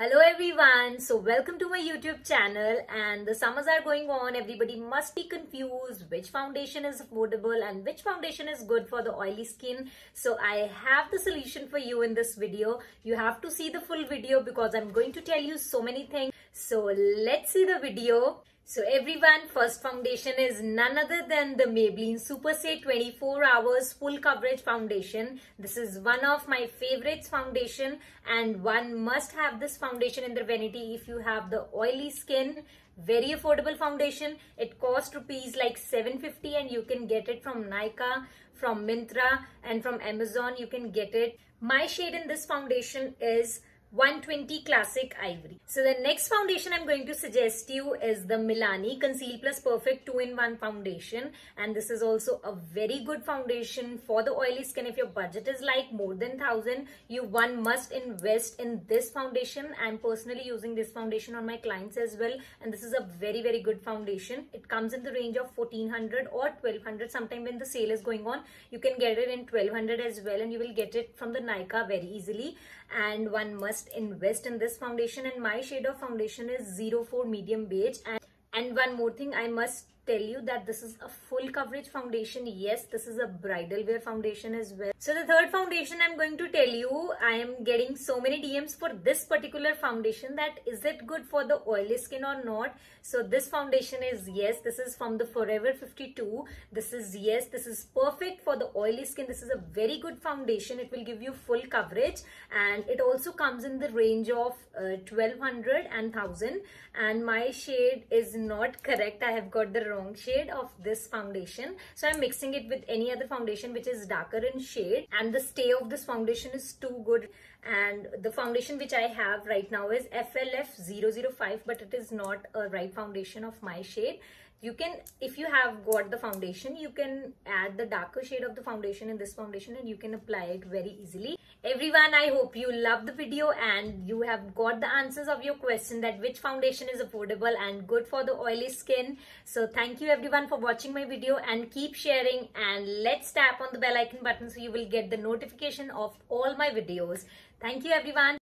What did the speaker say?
Hello everyone. So welcome to my YouTube channel and the summers are going on. Everybody must be confused which foundation is affordable and which foundation is good for the oily skin. So I have the solution for you in this video. You have to see the full video because I'm going to tell you so many things. So let's see the video. So everyone, first foundation is none other than the Maybelline Super Stay 24 Hours Full Coverage Foundation. This is one of my favorites foundation and one must have this foundation in the vanity if you have the oily skin. Very affordable foundation. It costs rupees like 750 and you can get it from Nykaa, from Myntra and from Amazon. You can get it. My shade in this foundation is 120 Classic Ivory. So the next foundation I'm going to suggest to you is the Milani Conceal Plus Perfect 2-in-1 foundation. And this is also a very good foundation for the oily skin. If your budget is like more than 1000 you one must invest in this foundation. I'm personally using this foundation on my clients as well. And this is a very, very good foundation. It comes in the range of 1400 or 1200. Sometime when the sale is going on, you can get it in 1200 as well. And you will get it from the Nykaa very easily. And one must must invest in this foundation and my shade of foundation is 04 medium beige. And and one more thing i must tell you that this is a full coverage foundation. Yes this is a bridal wear foundation as well. So the third foundation i'm going to tell you i am getting so many dms for this particular foundation that is it good for the oily skin or not? So this foundation is yes this is from the forever 52 this is yes this is perfect for the oily skin. This is a very good foundation. It will give you full coverage. And it also comes in the range of uh, 1200 and 1000 and my shade is not correct. I have got the wrong shade of this foundation. So i'm mixing it with any other foundation which is darker in shade. And the stay of this foundation is too good. And the foundation which i have right now is flf 005 but it is not a right foundation of my shade you can if you have got the foundation you can add the darker shade of the foundation in this foundation and you can apply it very easily. Everyone i hope you love the video and you have got the answers of your question that which foundation is affordable and good for the oily skin. So thank you everyone for watching my video and keep sharing and let's tap on the bell icon button so you will get the notification of all my videos. Thank you everyone